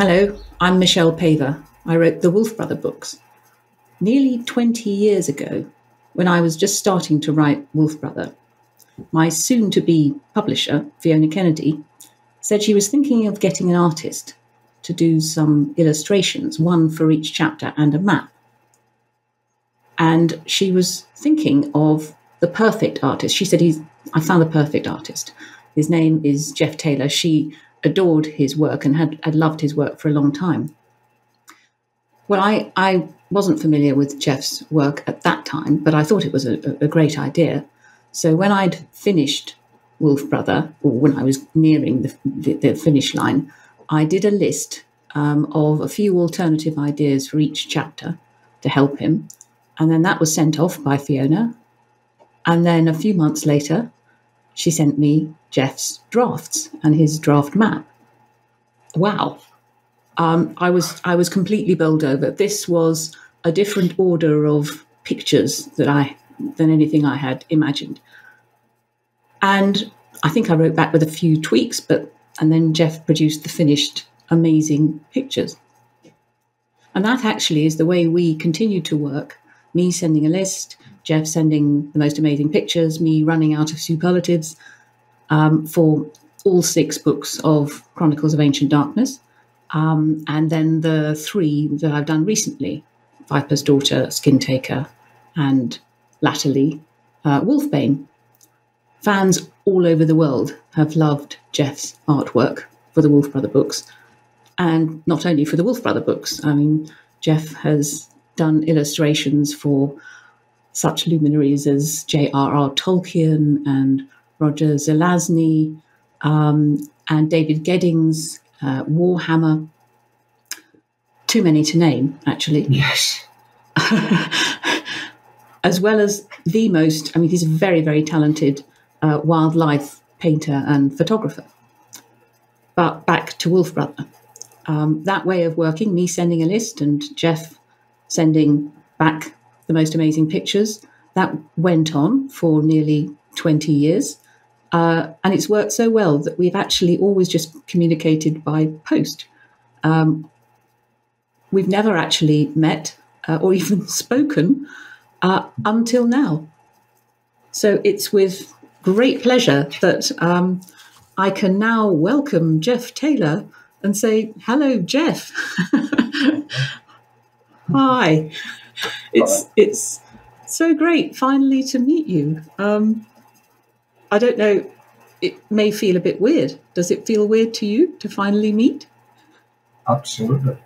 Hello, I'm Michelle Paver. I wrote the Wolf Brother books. Nearly 20 years ago, when I was just starting to write Wolf Brother, my soon to be publisher, Fiona Kennedy, said she was thinking of getting an artist to do some illustrations, one for each chapter and a map. And she was thinking of the perfect artist. She said, he's, I found the perfect artist. His name is Geoff Taylor. She adored his work and had, had loved his work for a long time. Well, I, I wasn't familiar with Geoff's work at that time, but I thought it was a, a great idea. So when I'd finished Wolf Brother, or when I was nearing the, the, the finish line, I did a list um, of a few alternative ideas for each chapter to help him. And then that was sent off by Fiona. And then a few months later, she sent me Geoff's drafts and his draft map. Wow. Um, I was I was completely bowled over. This was a different order of pictures that I than anything I had imagined. And I think I wrote back with a few tweaks, but and then Geoff produced the finished amazing pictures. And that actually is the way we continue to work. Me sending a list, Geoff sending the most amazing pictures, me running out of superlatives um, for all six books of Chronicles of Ancient Darkness. Um, and then the three that I've done recently Viper's Daughter, Skin Taker, and latterly uh, Wolfbane. Fans all over the world have loved Geoff's artwork for the Wolf Brother books, and not only for the Wolf Brother books. I mean, Geoff has done illustrations for such luminaries as J.R.R. Tolkien and Roger Zelazny um, and David Eddings, uh, Warhammer. Too many to name, actually. Yes. as well as the most, I mean, he's a very, very talented uh, wildlife painter and photographer. But back to Wolf Brother. Um, that way of working, me sending a list and Geoff sending back the most amazing pictures. That went on for nearly 20 years. Uh, and it's worked so well that we've actually always just communicated by post. Um, we've never actually met uh, or even spoken uh, until now. So it's with great pleasure that um, I can now welcome Geoff Taylor and say, hello, Geoff. Hi it's it's so great finally to meet you. Um, I don't know. It may feel a bit weird. Does it feel weird to you to finally meet? Absolutely.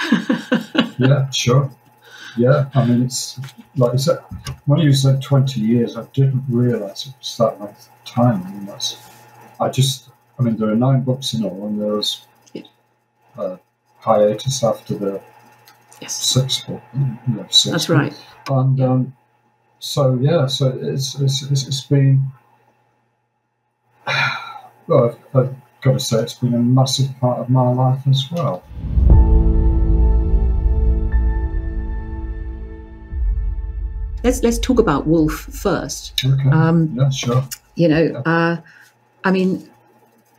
yeah, sure. Yeah, I mean, it's like you said, when you said 20 years, I didn't realize it was that much time. I, mean, I just, I mean, there are nine books in all, and there was a hiatus after the Yes. Six, you know, six That's right. And um, so, yeah, so it's, it's, it's been, well, I've, I've got to say, it's been a massive part of my life as well. Let's let's talk about Wolf first. Okay. Um, yeah, sure. You know, yeah. uh, I mean,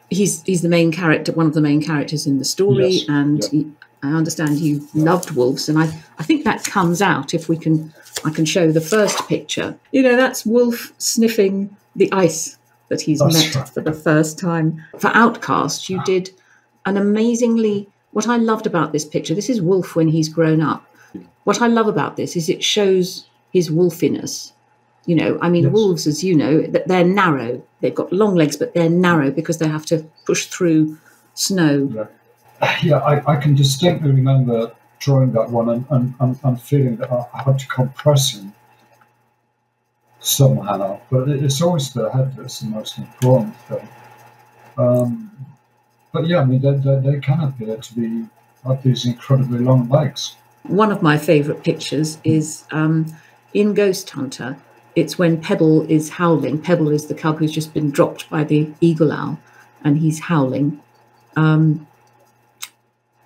he's he's the main character, one of the main characters in the story, yes. and yeah. I understand you loved wolves, and I, I think that comes out if we can. I can show the first picture. You know, that's Wolf sniffing the ice that he's that's met right. for the first time. For Outcast, you did an amazingly. What I loved about this picture, this is Wolf when he's grown up. What I love about this is it shows his wolfiness. You know, I mean, yes. wolves, as you know, they're narrow. They've got long legs, but they're narrow because they have to push through snow. Yeah yeah, I, I can distinctly remember drawing that one and, and, and, and feeling that I had to compress him somehow. But it's always the head that's the most important thing. Um, but yeah, I mean, they, they, they can appear to be have these incredibly long legs. One of my favourite pictures is um, in Ghost Hunter. It's when Pebble is howling. Pebble is the cub who's just been dropped by the eagle owl, and he's howling. Um,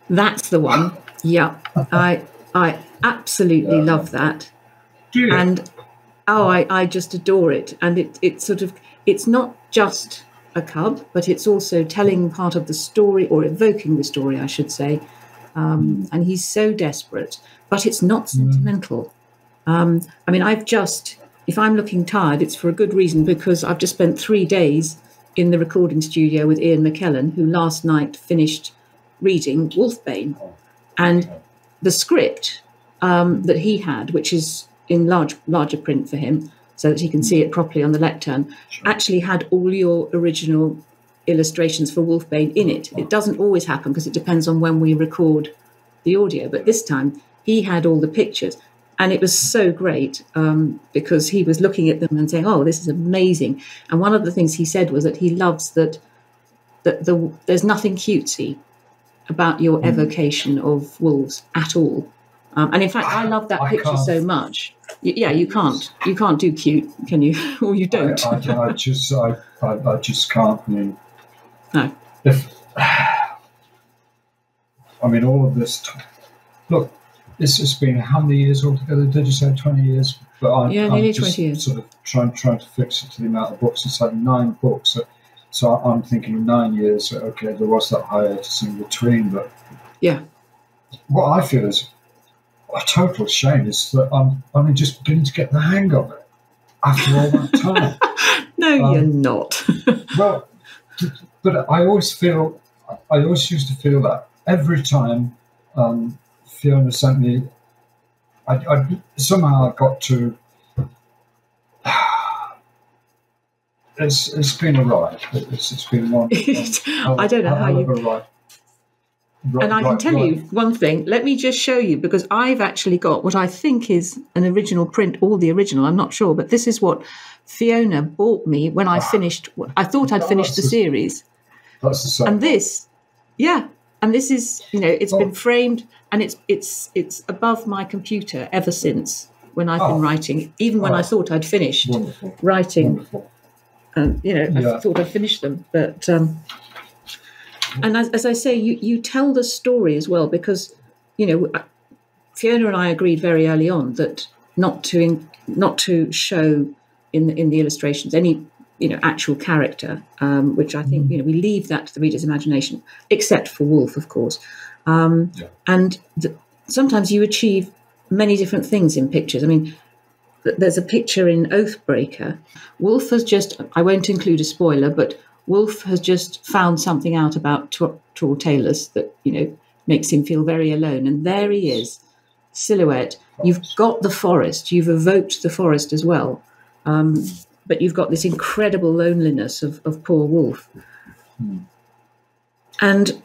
that's the one. Yeah, I I absolutely yeah. love that. And oh, I, I just adore it. And it it sort of it's not just a cub, but it's also telling part of the story or evoking the story, I should say. Um, and he's so desperate, but it's not sentimental. Um, I mean, I've just, if I'm looking tired, it's for a good reason because I've just spent three days in the recording studio with Ian McKellen, who last night finished reading Wolfbane. And the script um, that he had, which is in large larger print for him, so that he can see it properly on the lectern, Sure. actually had all your original illustrations for Wolfbane in it. It doesn't always happen because it depends on when we record the audio, but this time he had all the pictures. And it was so great um, because he was looking at them and saying, "Oh, this is amazing." And one of the things he said was that he loves that that the, there's nothing cutesy about your Mm. evocation of wolves at all. Um, and in fact, I, I- love that I picture can't- so much. Y- yeah, you can't you can't do cute, can you? or you don't. I, I, just, I, I, just can't. I mean, No. If I mean all of this, t- look, this has been how many years altogether? Did you say twenty years? But I'm, Yeah, I'm just 20 years. Sort of trying, trying to fix it to the amount of books. It's had nine books. So, so I'm thinking nine years. Okay, there was that hiatus in between, but yeah. what I feel is a total shame is that I'm only just beginning to get the hang of it after all that time. No, Um, you're not. well, but I always feel, I always used to feel that every time um, Fiona sent me, I, I somehow I got to. It's, it's been a ride. It's, it's been one. I don't know how you. Right- And I can tell right. you one thing. Let me just show you because I've actually got what I think is an original print or the original. I'm not sure, but this is what Fiona bought me when I ah. finished. I thought I'd Oh, finished the series, That's the same. and this, yeah, and this is you know it's been Oh. framed and it's it's it's above my computer ever since when I've Oh. been ah. writing. Even when I Oh. thought I'd finished wonderful. writing Wonderful. and you know I thought I'd finished them, but um, and as, as I say, you you tell the story as well because you know Fiona and I agreed very early on that not to in, not to show in the, in the illustrations any you know actual character, um, which I think you know we leave that to the reader's imagination, except for Wolf, of course, um, Yeah. and th- sometimes you achieve many different things in pictures. I mean th- there's a picture in Oathbreaker. Wolf has just, I won't include a spoiler, but Wolf has just found something out about Tor, Talus that, you know, makes him feel very alone. And there he is, silhouette. You've got the forest, you've evoked the forest as well. Um, but you've got this incredible loneliness of, of poor Wolf. And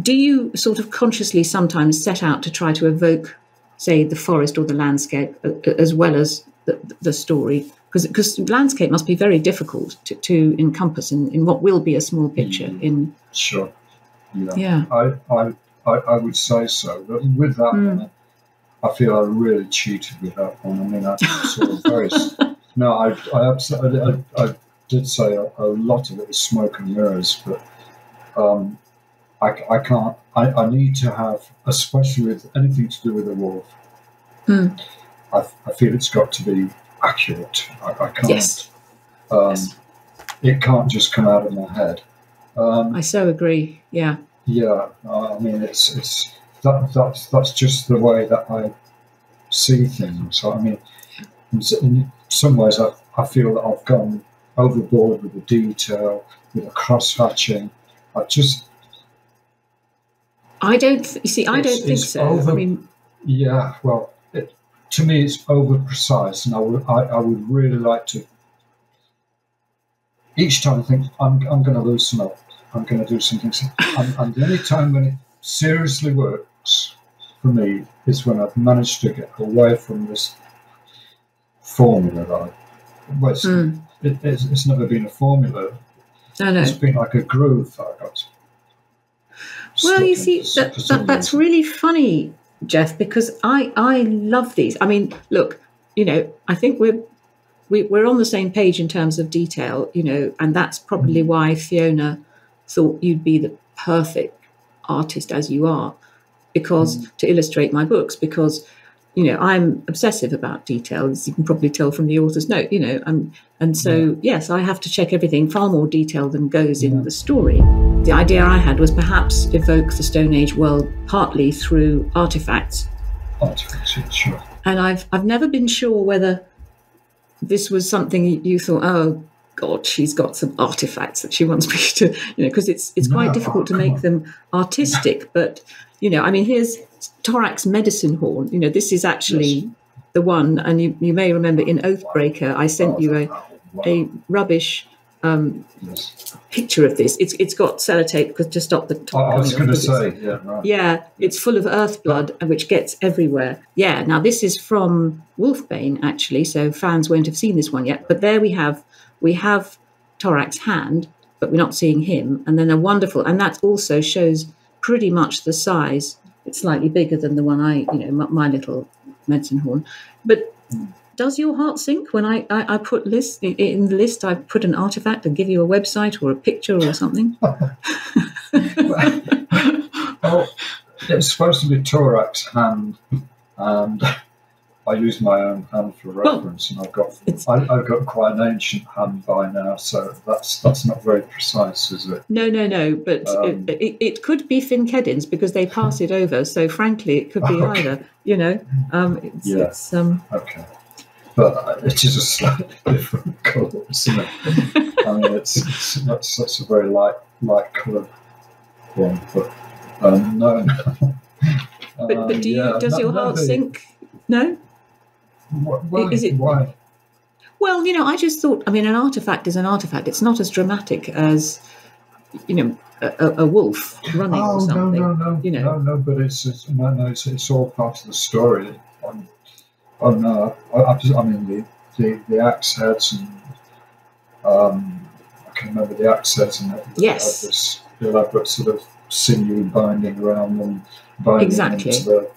do you sort of consciously sometimes set out to try to evoke say the forest or the landscape as well as the, the story because because landscape must be very difficult to, to encompass in, in what will be a small picture in Sure. Yeah. yeah I, I, I, I would say so. But with that Mm. one, I feel I really cheated with that one. I mean, I sort of very. no, I, I, absolutely, I, I did say a, a lot of it was smoke and mirrors, but um, I, I can't. I, I need to have, especially with anything to do with a wolf. Mm. I, I feel it's got to be accurate. I, I can't. Yes. Um, Yes. It can't just come out of my head. Um, i so agree yeah yeah, I mean, it's it's that that's that's just the way that I see things. So, I mean, in some ways, I, I feel that I've gone overboard with the detail, with the cross hatching. I just i don't th- you see i don't think so i mean yeah, well, to me, it's over precise, and I would I, I would really like to. Each time I think I'm I'm going to loosen up. I'm going to do something. And, and the only time when it seriously works for me is when I've managed to get away from this formula that I. Well, it's, Mm. it, it's, it's never been a formula. no no It's been like a groove that I got. Well, you see, that, that, that's really funny, Geoff, because I I love these. I mean, look, you know, I think we're we, we're on the same page in terms of detail, you know, and that's probably mm-hmm. why Fiona thought you'd be the perfect artist as you are, because mm. to illustrate my books, because you know, I'm obsessive about detail, as you can probably tell from the author's note, you know, and, and so, yes, I have to check everything far more detail than goes in the story. The idea I had was perhaps evoke the Stone Age world partly through artifacts. Artifacts, yeah, sure. And I've, I've never been sure whether this was something you- thought, oh, God, she's got some artifacts that she wants me to, you know, because it's it's quite No, difficult to make on. them artistic. But you know, I mean, here's Torak's medicine horn. You know, this is actually Yes. the one, and you, you may remember in Oathbreaker, I sent you a, Oh, a rubbish um, Yes. picture of this. It's it's got sellotape because to stop the I, top. I was going to say, yeah, right. yeah, it's full of earth blood, which gets everywhere. Yeah, now this is from Wolfbane actually, so fans won't have seen this one yet. But there we have we have Torak's hand, but we're not seeing him. And then a wonderful, and that also shows pretty much the size. It's slightly bigger than the one I, you know, my, my little medicine horn. But does your heart sink when I, I, I put list in- the list? I put an artifact and give you a website or a picture or something. Oh, it's supposed to be Torak's hand, and I use my own hand for reference, and I've got I, I've got quite an ancient hand by now, so that's that's not very precise, is it? No, no, no. But Um, it, it, it could be Fin-Kedinn's because they pass it over. So frankly, it could be Okay. either. You know, um, it's, Yeah. it's um, Okay, but uh, it is a slightly different colour, isn't it? I mean, it's, it's that's a very light light colour one, but um, no. no. but but do you yeah, does no- your heart the- sink? No. wh- Why? Is it- why? Well, you know, I just thought. I mean, an artifact is an artifact. It's not as dramatic as, you know, a, a- wolf running Oh or no, something. no, no, you know. no, no! But it's, it's no, no. It's, it's all part of the story. Oh no! I, I, I mean the, the the axe heads and um, I can remember the axe heads and it Yes. had this elaborate sort of sinew binding around them, binding Exactly. the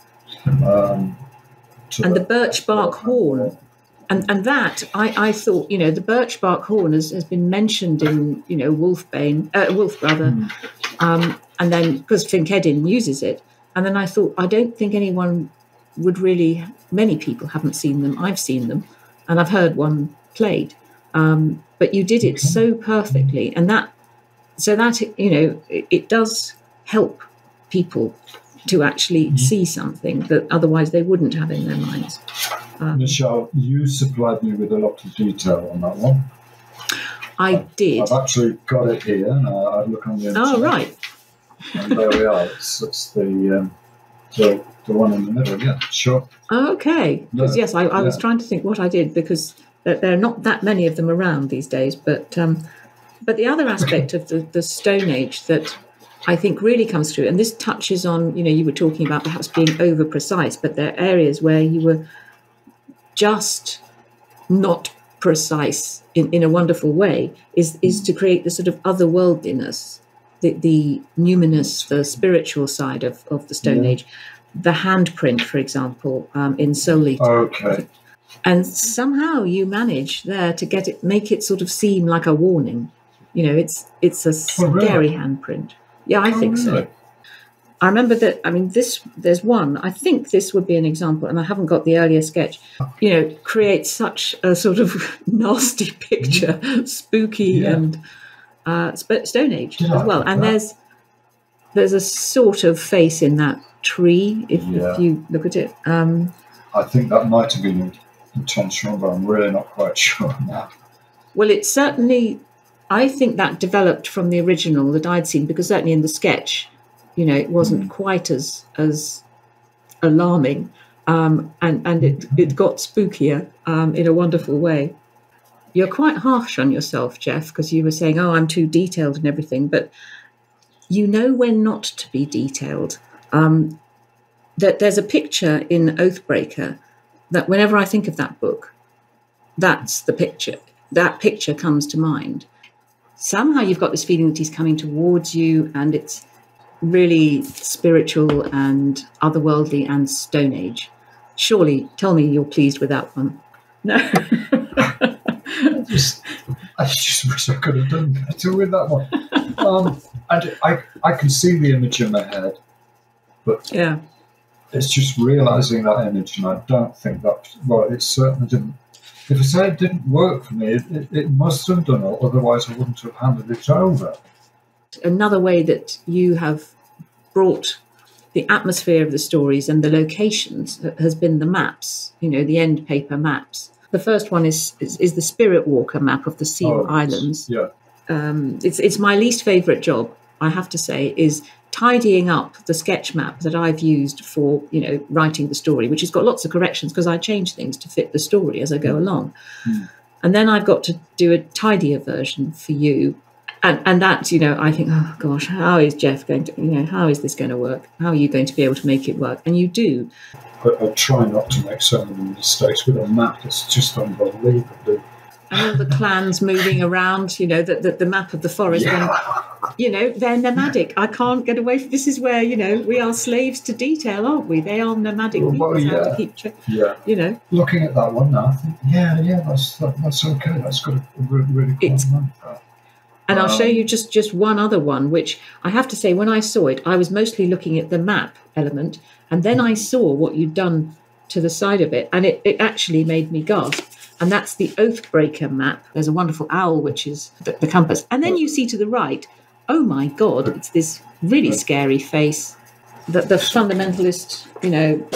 um, and the birch bark horn. And, and that I, I thought you know the birch bark horn has, has been mentioned in you know Wolfbane uh, Wolf brother Hmm. um, and then because Fin-Kedinn uses it, and then I thought I don't think anyone would really. Many people haven't seen them. I've seen them, and I've heard one played. Um, but you did it so perfectly, and that so that you know it, it does help people to actually Mhm. see something that otherwise they wouldn't have in their minds. Um, Michelle, you supplied me with a lot of detail on that one. I did. I've actually got it here. And I, I look on the internet. Oh right, And there we are. It's, it's the, um, the the one in the middle. Yeah, sure. Okay, because No, yes, I, I was trying to think what I did because there, there are not that many of them around these days. But um, but the other aspect of the, the Stone Age that I think really comes through, and this touches on, you know, you were talking about perhaps being over precise, but there are areas where you were just not precise in, in a wonderful way, is is to create the sort of otherworldliness, the, the numinous, the spiritual side of, of the Stone Yeah. Age. The handprint, for example, um, in Soul Okay. and somehow you manage there to get it make it sort of seem like a warning you know it's it's a Oh, really? scary handprint yeah i Oh, think so really? i remember that i mean this there's one i think this would be an example and i haven't got the earlier sketch you know creates such a sort of nasty picture spooky Yeah. and uh stone age as well and there's there's a sort of face in that tree if, Yeah. if you look at it um I think that might have been intentional, but I'm really not quite sure on that. Well, it certainly, I think that developed from the original that I'd seen because certainly in the sketch, you know, it wasn't quite as as alarming, um, and and it it got spookier um, in a wonderful way. You're quite harsh on yourself, Geoff, because you were saying, "Oh, I'm too detailed and everything," but you know when not to be detailed. Um, that there's a picture in Oathbreaker that whenever I think of that book, that's the picture. That picture comes to mind. Somehow you've got this feeling that he's coming towards you, and it's really spiritual and otherworldly and Stone Age. Surely, tell me you're pleased with that one. No. I just, wish I could have done better with that one. Um, and I, I can see the image in my head, but yeah. it's just realizing that image, and I don't think that. Well, it certainly didn't. If I say it didn't work for me, it, it, it must have done it. Otherwise, I wouldn't have handed it over. Another way that you have brought the atmosphere of the stories and the locations has been the maps. You know, the end paper maps. The first one is is, is the Spirit Walker map of the Seal Oh, Islands. Yeah. um, it's it's my least favourite job. I have to say is tidying up the sketch map that I've used for you know writing the story, which has got lots of corrections because I change things to fit the story as I go along, Mm. and then I've got to do a tidier version for you. And, and that you know I think oh gosh how is Geoff going to you know how is this going to work how are you going to be able to make it work and you do But I try not to make so many mistakes with a map. It's just unbelievable. and all the clans moving around you know the, the, the map of the forest when you know they're nomadic i can't get away from this is where you know we are slaves to detail aren't we they are nomadic Well, people well, so have to yeah. keep tra- Yeah. you know Looking at that one now, I think, yeah, yeah, that's that, that's okay. That's got a really, really cool It's- map. And i'll show you just just one other one which i have to say when i saw it i was mostly looking at the map element and then i saw what you'd done to the side of it and it, it actually made me gasp. And that's the oathbreaker map. There's a wonderful owl which is the, the compass. And then you see to the right oh my god it's this really scary face that the fundamentalist you know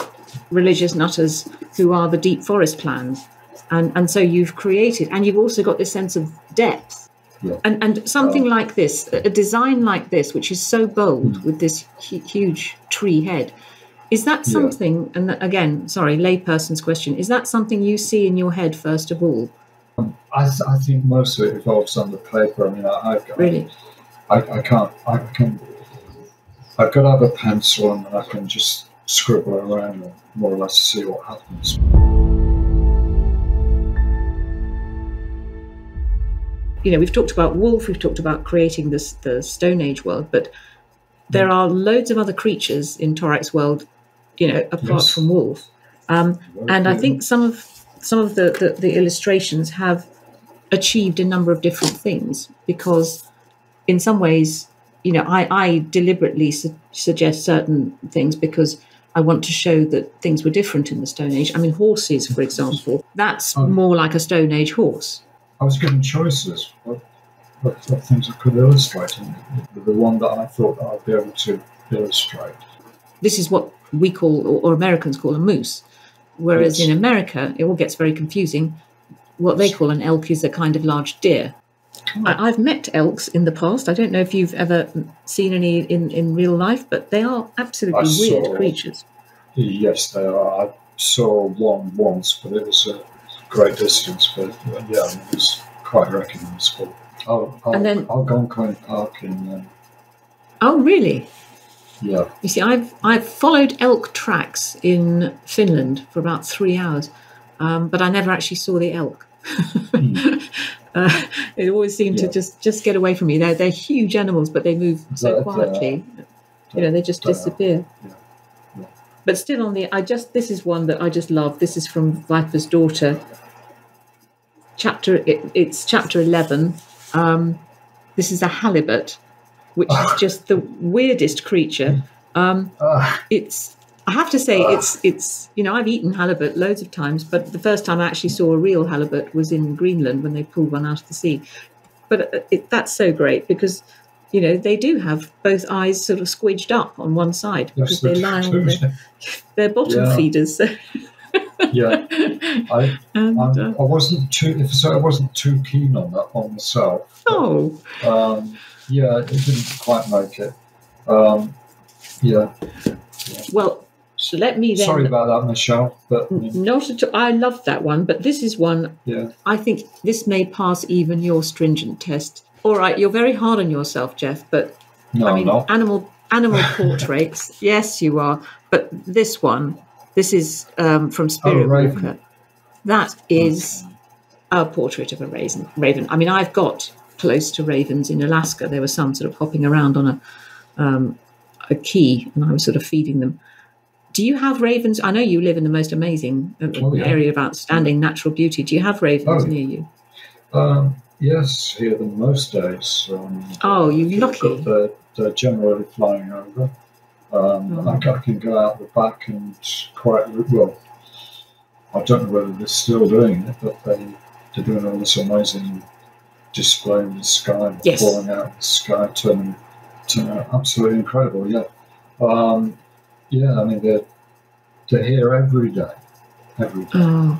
religious nutters who are the deep forest clans and and so you've created and you've also got this sense of depth Yeah. and and something Oh. like this a design like this which is so bold hmm. with this hu- huge tree head is that Yeah. something and that- again sorry layperson's question is that something you see in your head first of all um, I, th- I think most of it evolves on the paper. I mean, I, I, really I, I can't, I can, I've got to have a pencil and I can just scribble around and more or less see what happens. You know we've talked about wolf we've talked about creating this the stone age world but there are loads of other creatures in Torak's world you know apart Yes. from wolf um, and I think some of some of the, the, the illustrations have achieved a number of different things because in some ways you know I, I deliberately su- suggest certain things because I want to show that things were different in the Stone Age. I mean, horses, for example, that's Oh. more like a Stone Age horse. I was given choices of, of, of things I could illustrate, and the, the one that I thought I'd be able to illustrate. This is what we call, or, or Americans call, a moose. Whereas Yes. in America, it all gets very confusing. What they call an elk is a kind of large deer. Hmm. I, I've met elks in the past. I don't know if you've ever seen any in, in real life, but they are absolutely I weird saw- creatures. Yes, they are. I saw one once, but it was a great distance. But uh, yeah, I mean, it's quite recognisable. I'll, I'll, And then- I'll go on Park in, um, Oh, really? yeah, You see, I've I've followed elk tracks in Finland for about three hours, um, but I never actually saw the elk. uh, it always seemed to just just get away from me. They're they're huge animals, but they move so quietly. You know, they just disappear. Yeah. But still, on the I just this is one that I just love. This is from Viper's Daughter. Chapter it, it's chapter eleven. Um, this is a halibut, which is just the weirdest creature. Um, Ah, it's I have to say it's it's you know I've eaten halibut loads of times, but the first time I actually saw a real halibut was in Greenland when they pulled one out of the sea. But uh, it, that's so great because you know they do have both eyes sort of squidged up on one side because yes, they they lie on their, their bottom Yeah. feeders. So, yeah, I, and, uh, I wasn't too. If so, I wasn't too keen on that on myself. oh, Um, yeah, it didn't quite make it. Um, yeah, well, so let me then. sorry about that, Michelle. But mean, Not at all. I love that one, but this is one yeah, I think this may pass even your stringent test. All right, you're very hard on yourself, Geoff, but no, I mean, animal animal portraits. Yes, you are. But this one, this is um, from Spirit Oh, Walker. That is a portrait of a raven. Raven. I mean, I've got close to ravens in Alaska. There were some sort of hopping around on a um, a quay, and I was sort of feeding them. Do you have ravens? I know you live in the most amazing uh, Oh, yeah. area of outstanding natural beauty. Do you have ravens Oh, near you? Um, yes, here than most days. Um, Oh, you but lucky. They're, they're generally flying over. Um, Oh. I, I can go out the back and quite well. I don't know whether they're still doing it, but they they're doing all this amazing display in the sky, Yes. falling out of the sky, turning, turning out absolutely incredible. Yeah, um, yeah. I mean, they're they're here every day, every day, Oh.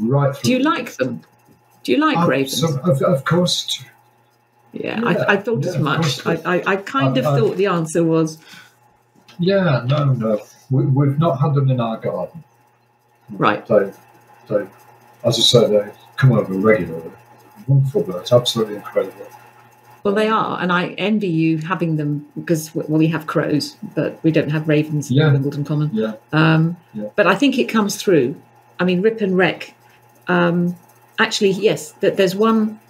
right. Do you like them? Do you like ravens? of, of course. yeah, yeah, I, I thought yeah, as much. I. I, I kind of thought the answer was Yeah, no, no. We, we've not had them in our garden. right. They, they, as I say, they come over regularly. Wonderful birds, absolutely incredible. Well, they are, and I envy you having them because well, we have crows, but we don't have ravens Yeah. in Wimbledon Common. Yeah, Um, Yeah. But I think it comes through. I mean, Rip and Wreck. Um, actually, yes, that there's one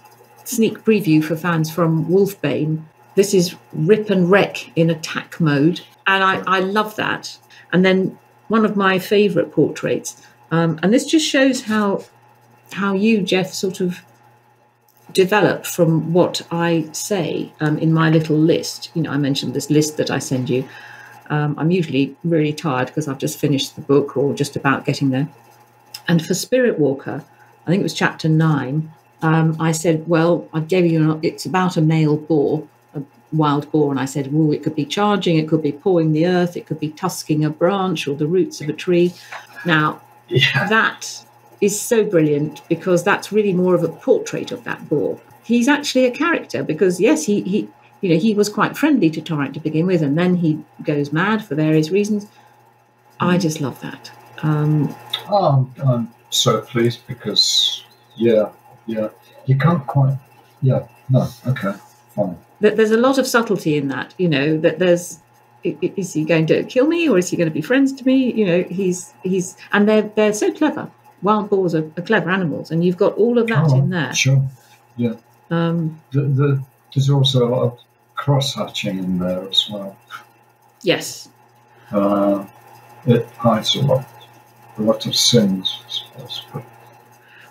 sneak preview for fans from Wolfbane. This is Rip and Wreck in attack mode, and I, I love that. And then one of my favourite portraits, um, and this just shows how how you, Geoff, sort of develop from what I say um, in my little list. You know, I mentioned this list that I send you. Um, I'm usually really tired because I've just finished the book or just about getting there. And for Spirit Walker, I think it was chapter nine. Um, I said, well, I gave you. It's about a male boar, a wild boar, and I said, well, it could be charging, it could be pawing the earth, it could be tusking a branch or the roots of a tree. Now, yeah, that is so brilliant because that's really more of a portrait of that boar. He's actually a character because yes, he he you know he was quite friendly to Torrent to begin with, and then he goes mad for various reasons. I just love that. Um, oh, I'm so pleased because, yeah, yeah, you can't quite, yeah, no, okay, fine. that there's a lot of subtlety in that. You know that there's is he going to kill me or is he going to be friends to me? You know he's he's and they're they're so clever. Wild boars are, are clever animals, and you've got all of that Oh, in there. Sure. Yeah. Um, The, the, there's also a lot of cross hatching in there as well. yes, Uh, it hides a lot, a lot of sins, I suppose. But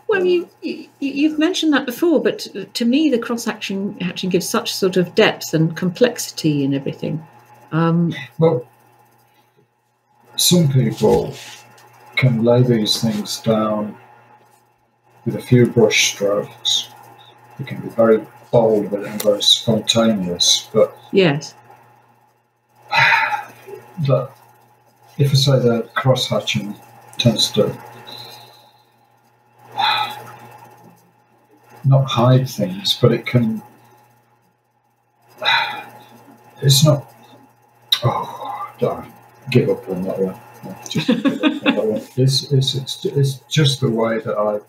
Well, you, you you've mentioned that before, but to me, the cross action hatching gives such sort of depth and complexity in everything. Um, Well, some people can lay these things down with a few brush strokes. They can be very bold with it and very spontaneous. But yes, that, if I say that cross hatching tends to not hide things, but it can. It's not. Oh, don't give up on that one. On that one. It's, it's, it's, it's just the way that I.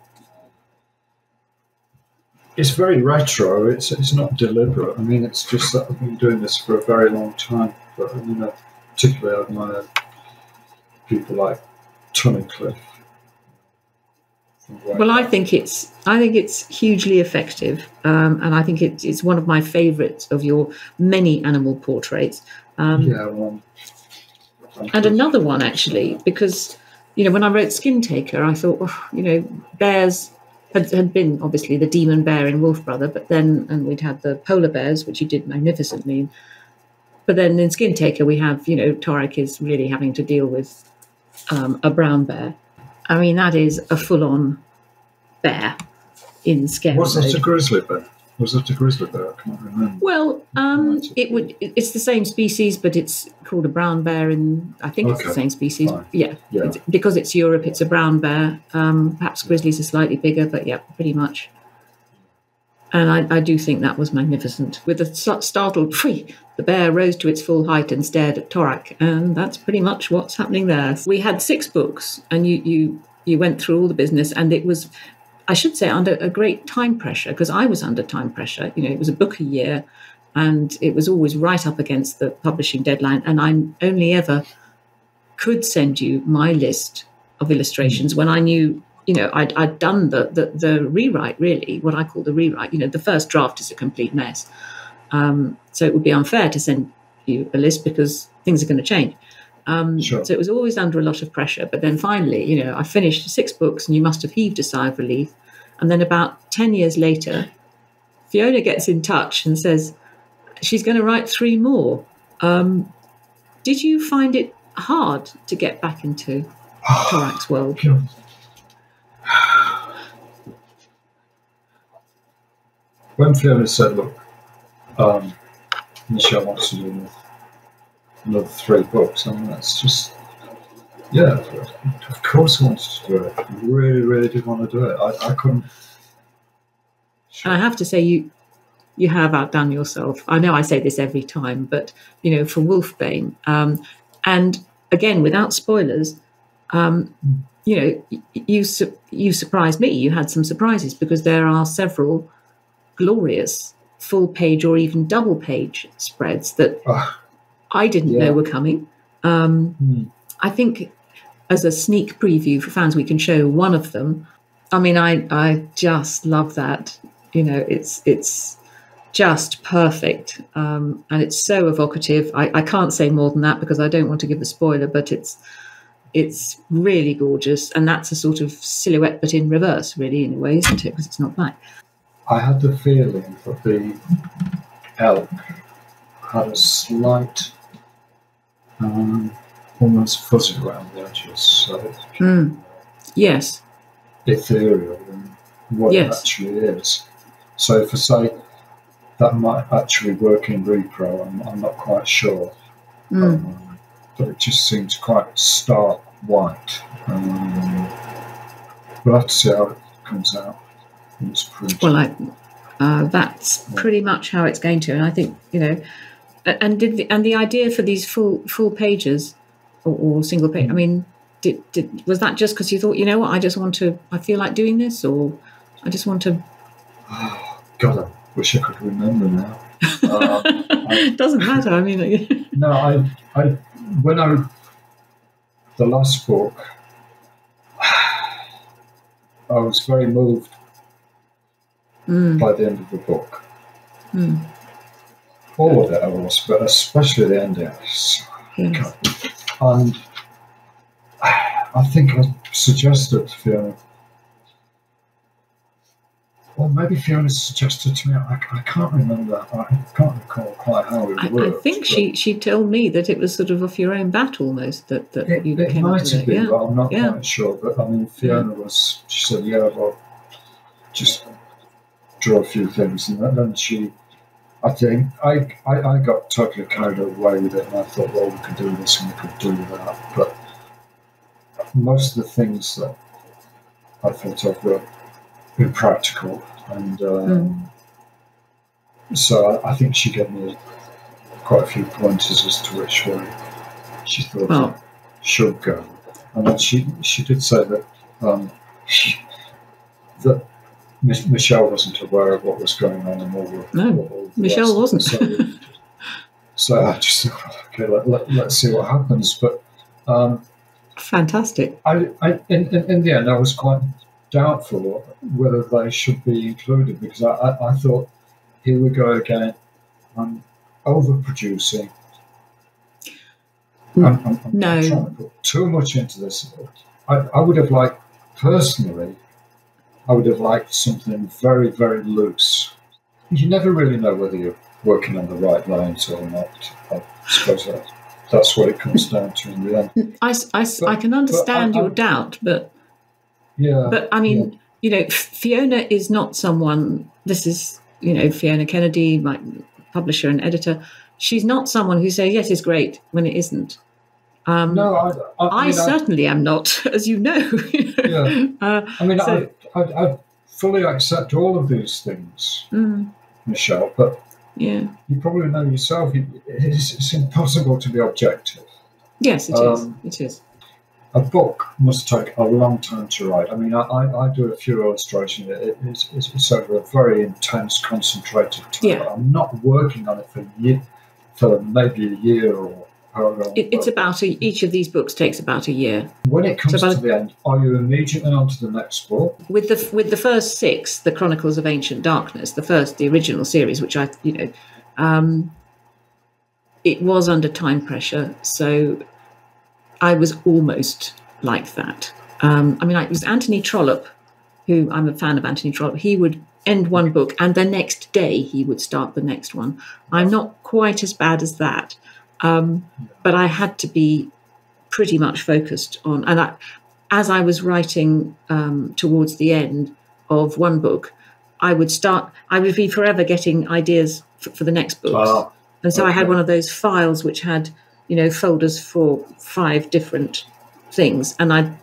It's very retro. It's it's not deliberate. I mean, it's just that I've been doing this for a very long time. But you know, particularly I admire people like Tunnicliffe. well, I think it's I think it's hugely effective, um, and I think it, it's one of my favourites of your many animal portraits. Um, yeah, well, And another one actually, because you know when I wrote Skin Taker, I thought, oh, you know, bears had, had been obviously the demon bear in Wolf Brother, but then and we'd had the polar bears, which he did magnificently. But then in Skin Taker, we have you know Torak is really having to deal with um, a brown bear. I mean, that is a full-on bear in scale. was that mode. a grizzly bear? Was that a grizzly bear? I can't remember. Well, um, it would. It's the same species, but it's called a brown bear. In I think it's the same species. Fine. Yeah, Yeah. It's, because it's Europe, it's a brown bear. Um, perhaps grizzlies are slightly bigger, but yeah, pretty much. And I, I do think that was magnificent. With a startled "Phew," the bear rose to its full height and stared at Torak, and that's pretty much what's happening there. We had six books, and you you you went through all the business, and it was, I should say, under a great time pressure because I was under time pressure. You know, it was a book a year, and it was always right up against the publishing deadline, and I only ever could send you my list of illustrations mm. when I knew, you know, I'd, I'd done the, the, the rewrite, really, what I call the rewrite. You know, the first draft is a complete mess. Um, so it would be unfair to send you a list because things are going to change. Um, Sure. So it was always under a lot of pressure. But then finally, you know, I finished six books and you must have heaved a sigh of relief. And then about 10 years later, Fiona gets in touch and says she's going to write three more. Um, did you find it hard to get back into Torak's world? When Fiona said, "Look, um, Michelle wants to do another three books," I mean, that's just yeah. Of course, I wanted to do it. I really, really did want to do it. I, I couldn't. And I have to say, you you have outdone yourself. I know I say this every time, but you know, for Wolfbane, um, and again, without spoilers, um, you know, you su- you surprised me. You had some surprises because there are several glorious full page or even double page spreads that Ah, I didn't Yeah. know were coming. Um, hmm. I think as a sneak preview for fans, we can show one of them. I mean, I I just love that. You know, it's it's just perfect, um, and it's so evocative. I, I can't say more than that because I don't want to give a spoiler, but it's it's really gorgeous, and that's a sort of silhouette, but in reverse, really, in a way, isn't it? Because it's not black. I had the feeling that the elk had a slight, um, almost fuzzy around the edges, so Mm. Yes. ethereal and what Yes. it actually is. So for say that might actually work in repro, I'm, I'm not quite sure. Mm. Um, but it just seems quite stark white. Um, we'll have to see how it comes out. in its print. Well, I, uh, that's pretty much how it's going to, and I think you know, and did the, and the idea for these full full pages or, or single page. I mean, did, did was that just because you thought, you know what, I just want to, I feel like doing this, or I just want to. Oh, God, I wish I could remember now. Uh, it doesn't matter. I mean, no, I, I, when I, the last book, I was very moved mm, by the end of the book. mm, All of it I was, but especially the ending. Yes. And I think I suggested to Fiona, or maybe Fiona suggested to me, I, I can't remember, I can't recall quite how it I, I think she she told me that it was sort of off your own bat almost that that It, you it came might have been, Yeah. but I'm not Yeah. quite sure. But I mean, Fiona was, she said, yeah, well, just draw a few things. And then- then she, I think, I, I, I got totally carried away with it and I thought, well, we could do this and we could do that. But most of the things that I thought of were impractical. And um, so I, I think she gave me quite a few pointers as to which way she thought Well- it should go. And then she, she did say that um, that Mich- Michelle wasn't aware of what was going on in all the, No, all- the Michelle wasn't. So, so I just thought, okay, let, let, let's see what happens. But um, Fantastic. I, I in, in, in the end, I was quite doubtful whether they should be included because I, I, I thought, here we go again, I'm overproducing. Hmm. I'm, I'm, I'm No. trying to put too much into this. I, I would have liked, personally, I would have liked something very, very loose. You never really know whether you're working on the right lines or not. I suppose that, that's what it comes down to in the end. I, I, But- can understand I- your I- doubt, but Yeah. but I mean, you know, Fiona is not someone. This is you know Fiona Kennedy, my publisher and editor. She's not someone who says yes, it's great when it isn't. Um, no, I, I, I, mean, certainly am not, as you know. Yeah. uh, I mean, So- I, I, I fully accept all of these things, mm, Michelle, but yeah. you probably know yourself, it, it's, it's impossible to be objective. Yes, it is. Um, It is. A book must take a long time to write. I mean, I, I, I do a few illustrations. It, it's, it's, it's over a very intense, concentrated time. Yeah. I'm not working on it for year, for maybe a year or however long. It, it's about a, each of these books takes about a year. when it comes so to the end, are you immediately on to the next book? with the with the first six, the Chronicles of Ancient Darkness, the first, the original series, which I, you know, um, it was under time pressure, so I was almost like that. Um, I mean, it was Anthony Trollope, who I'm a fan of Anthony Trollope. He would end one book, and the next day he would start the next one. I'm not quite as bad as that. Um, but I had to be pretty much focused on, and I, as I was writing um, towards the end of one book, I would start, I would be forever getting ideas for, for the next book. Ah, and so I had one of those files which had, you know, folders for five different things. And I,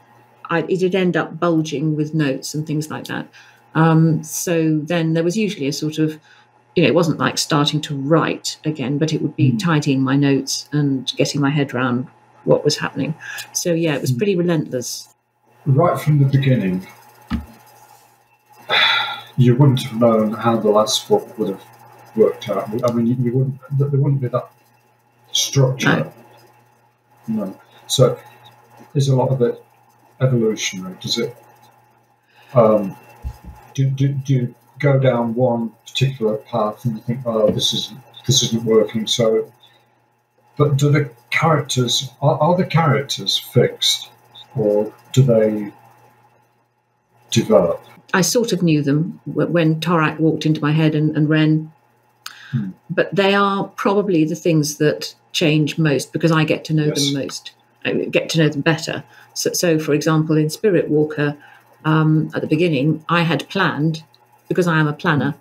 I it did end up bulging with notes and things like that. Um, so then there was usually a sort of, you know, it wasn't like starting to write again, but it would be Mm. tidying my notes and getting my head around what was happening. So yeah, it was Mm. pretty relentless. right from the beginning, you wouldn't have known how the last book would have worked out. I mean, you, you wouldn't. There wouldn't be that structure. No. So, is a lot of it evolutionary? Does it? Um, do, do, do you go down one particular path and you think, oh, this isn't this isn't working? So, but do the characters are, are the characters fixed, or do they develop? I sort of knew them when Torak walked into my head and, and Renn. Hmm. But they are probably the things that change most because I get to know Yes. them most, I get to know them better. So, so for example, in Spirit Walker, um, at the beginning, I had planned, because I am a planner,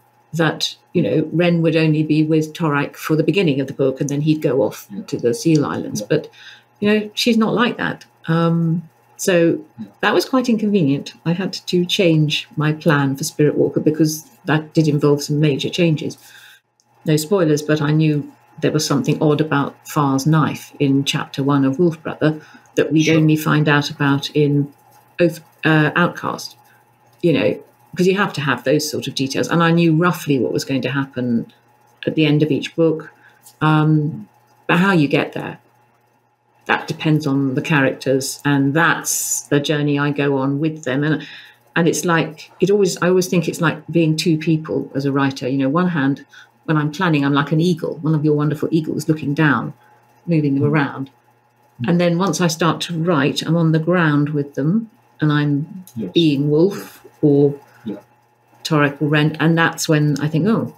that you know Renn would only be with Torak for the beginning of the book, and then he'd go off Yeah. to the Seal Islands. Yeah. But you know, she's not like that. Um, so Yeah. that was quite inconvenient. I had to change my plan for Spirit Walker because that did involve some major changes. No spoilers, but I knew there was something odd about Fa's knife in chapter one of Wolf Brother that we'd Sure. only find out about in uh, Outcast. You know, because you have to have those sort of details. And I knew roughly what was going to happen at the end of each book. Um, but how you get there, that depends on the characters, and that's the journey I go on with them. And and it's like it always. I always think it's like being two people as a writer. You know, one hand when I'm planning, I'm like an eagle, one of your wonderful eagles, looking down, moving them around. And then once I start to write, I'm on the ground with them, and I'm Yes. being Wolf or Yeah. Torak or Renn, and that's when I think, oh,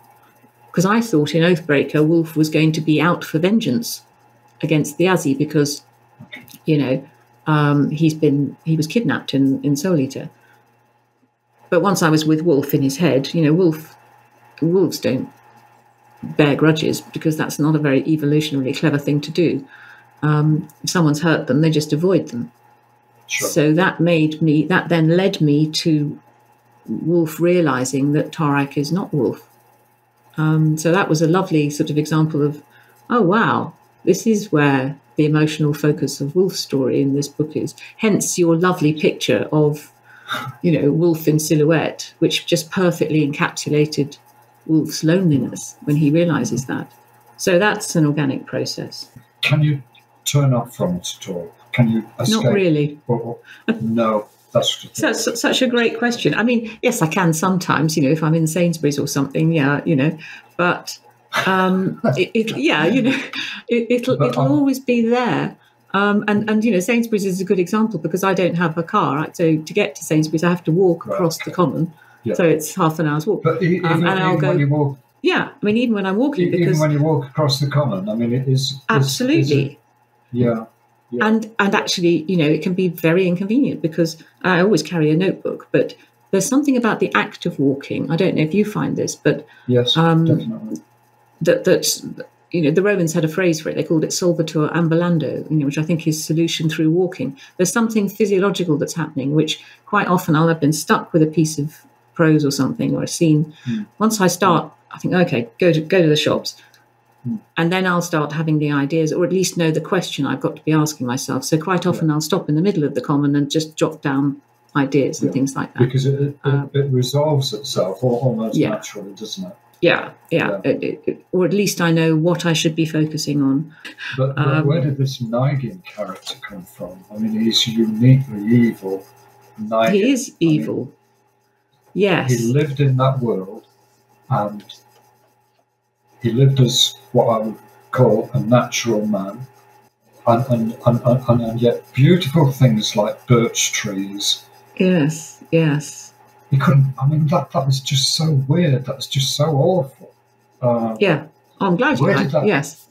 because I thought in Oathbreaker, Wolf was going to be out for vengeance against Thiazzi because, you know, um, he's been he was kidnapped in in Soul Eater. But once I was with Wolf in his head, you know, Wolf wolves don't bear grudges because that's not a very evolutionarily clever thing to do. Um, if someone's hurt them, they just avoid them. Sure. So that made me, that then led me to Wolf realizing that Torak is not Wolf. Um, so that was a lovely sort of example of, oh wow, this is where the emotional focus of Wolf's story in this book is. Hence your lovely picture of, you know, Wolf in silhouette, which just perfectly encapsulated Wolf's loneliness when he realizes that. So that's an organic process. Can you turn off from it at all? Can you escape? Not really. Or- or- no, that's so, such a great question. I mean, yes, I can sometimes, you know, if I'm in Sainsbury's or something, yeah, you know, but um, it, it, yeah, you know, it, it'll But, it'll um, always be there. Um, and and you know, Sainsbury's is a good example because I don't have a car, right? so to get to Sainsbury's, I have to walk Right, across the common. Yeah. So it's half an hour's walk. But even, Um, and I'll go- when you walk, Yeah, I mean, even when I'm walking, e- because even when you walk across the common, I mean, it is is- absolutely. is it- yeah, Yeah. and and actually you know it can be very inconvenient because i always carry a notebook but there's something about the act of walking i don't know if you find this but yes, Um, definitely. that that you know the romans had a phrase for it they called it solvitur ambulando you know which i think is solution through walking there's something physiological that's happening which quite often i'll have been stuck with a piece of prose or something or a scene Hmm. once i start i think okay go to go to the shops Hmm. and then I'll start having the ideas, or at least know the question I've got to be asking myself. So quite often I'll stop in the middle of the common and just jot down ideas and Yeah. things like that. Because it, it, um, it resolves itself al- almost Yeah. naturally, doesn't it? Yeah, yeah, It, it, or at least I know what I should be focusing on. But where- Um, where did this Naiginn character come from? I mean, he's uniquely evil. He is I mean, evil. Yes, he lived in that world and he lived as what I would call a natural man. And, and, and, and, and yet, beautiful things like birch trees, yes, yes. he couldn't. I mean, that, that was just so weird. That was just so awful. Uh, Yeah, oh, I'm glad you like. that- Yes,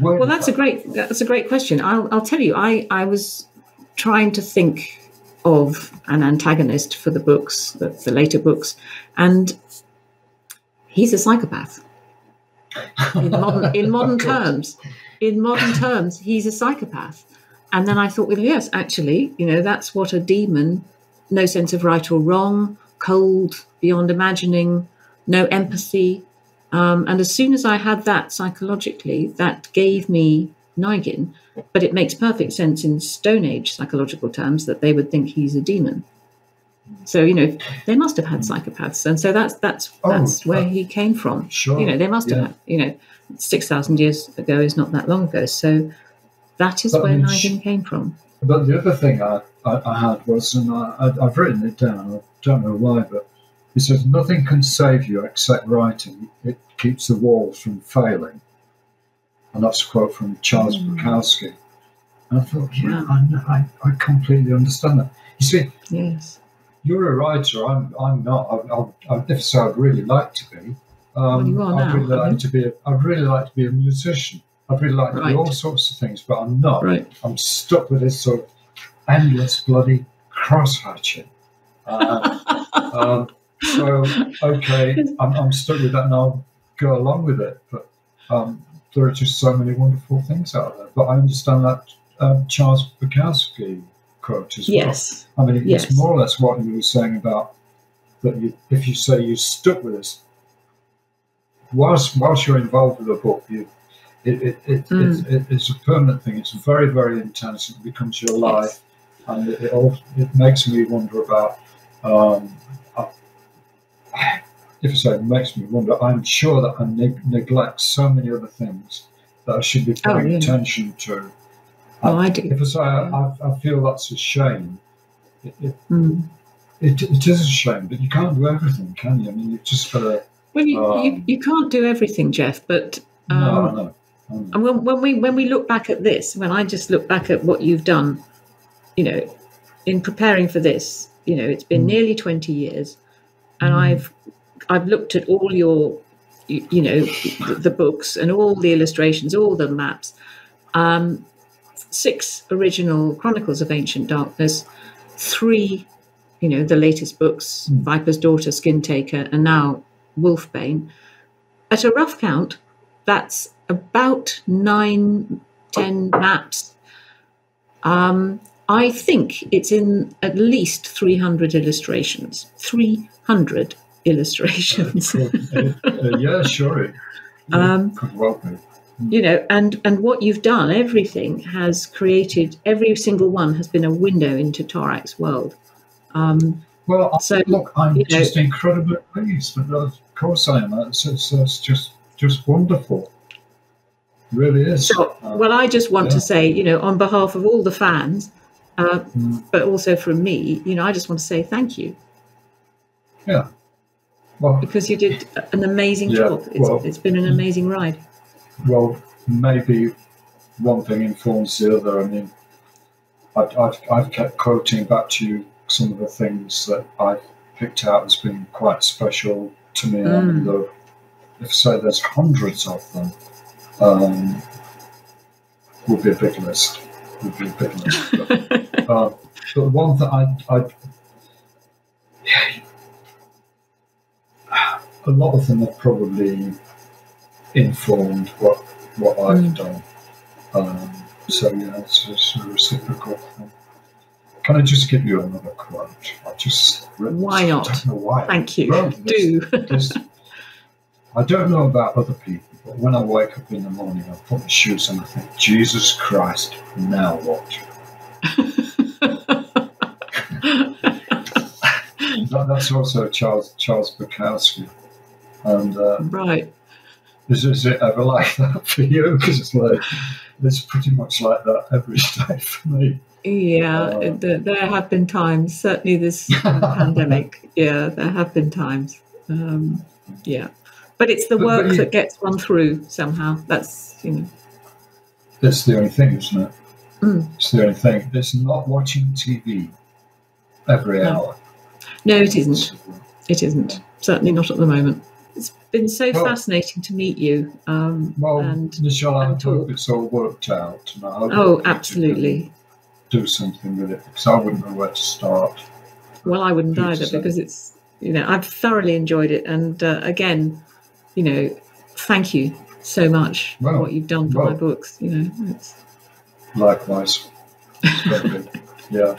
Well, that's a great that's a great question. I'll I'll tell you. I I was trying to think of an antagonist for the books, the, the later books, and he's a psychopath in modern in modern terms. In modern terms, he's a psychopath. And then I thought, well, yes, actually, you know, that's what a demon, no sense of right or wrong, cold beyond imagining, no empathy. Um, and as soon as I had that psychologically, that gave me Naiginn. But it makes perfect sense in Stone Age psychological terms that they would think he's a demon. So you know they must have had psychopaths, and so that's that's Oh, that's where uh, he came from. Sure. You know they must have. yeah. Had, you know, six thousand years ago is not that long ago. So that is But I where mean, Naiginn came from. But the other thing I, I, I had was, and I, I, I've written it down, I don't know why, but he says, nothing can save you except writing. It keeps the walls from failing. And that's a quote from Charles Mm. Bukowski. And I thought, yeah, I, I, I completely understand that. You see, Yes. you're a writer, I'm, I'm not. I, I, I, if so, I'd really like to be. Um, you are I'd now, really like aren't to be. A, I'd really like to be a musician. I'd really like to Right. do all sorts of things, but I'm not. Right. I'm stuck with this sort of endless bloody cross hatching. Uh, um, so okay, I'm, I'm stuck with that, and I'll go along with it. But um, there are just so many wonderful things out there. But I understand that um, Charles Bukowski quote as well. Yes. I mean, it's Yes. more or less what you were saying about that. You, if you say you're stuck with this, whilst whilst you're involved with a book, you it, it, it, Mm. it, it it's a permanent thing. It's very very intense. It becomes your life, Yes. and it, it all it makes me wonder about. Um, uh, if I say it makes me wonder, I'm sure that I neg- neglect so many other things that I should be Oh, paying yeah. attention to. Oh, I do. If I say I, I, I feel that's a shame, it, it, Mm. it, it is a shame, but you can't do everything, can you? I mean, you've just got to. Well, you, you Um, you can't do everything, Geoff. But um, no, I know. And when, when we when we look back at this, when I just look back at what you've done, you know, in preparing for this, you know, it's been Mm. nearly twenty years, and Mm. I've I've looked at all your, you, you know, the, the books and all the illustrations, all the maps, um, six original Chronicles of Ancient Darkness, three, you know, the latest books, Mm. Viper's Daughter, Skin Taker, and now Wolfbane. At a rough count, that's about nine, ten maps. Um, I think it's in at least 300 illustrations. 300 illustrations. Uh, uh, yeah, sure. It Um, could well be. you know, and, and what you've done, everything has created, every single one has been a window into Torak's world. Um, Well, So, look, I'm you know- just incredibly pleased. But of course I am. It's, it's, it's just just wonderful. It really is. so, Uh, well, I just want yeah. to say, you know, on behalf of all the fans, uh, mm, but also from me, you know, I just want to say thank you. Well, because you did an amazing Yeah, job. It's, well- it's been an amazing ride. well, maybe one thing informs the other. I mean, I've, I've, I've kept quoting back to you some of the things that I've picked out as being quite special to me. Mm. mean, the, if say there's hundreds of them, um, would be a big list. Would be a big list. But, uh, but one that I, I, a lot of them have probably informed what what I've Mm. done. Um, so yeah, it's, it's a reciprocal thing. Can I just give you another quote? I just Why I not? don't know why. Thank you. Well, Do. There's- I don't know about other people, but when I wake up in the morning, I put my shoes on. I think, Jesus Christ, now what? That, that's also Charles Charles Bukowski. And uh, right. is, is it ever like that for you? Because it's like it's pretty much like that every day for me. Yeah, Uh, there, there have been times, certainly this pandemic. Yeah, there have been times. Um, yeah. But it's the But- but work you- that gets one through somehow. That's, you know, That's the only thing, isn't it? Mm. It's the only thing. It's not watching TV every No. hour. no, it isn't. It isn't. Certainly not at the moment. It's been so Well- fascinating to meet you. Um, Well, and Michelle, I and hope talk. it's all worked out. And I hope oh, that you can absolutely. Do something with it because I wouldn't know where to start. Well, I wouldn't either society. because it's you know I've thoroughly enjoyed it, and uh, again, you know, thank you so much Well, for what you've done for my books. You know, it's, Likewise. It's. Yeah.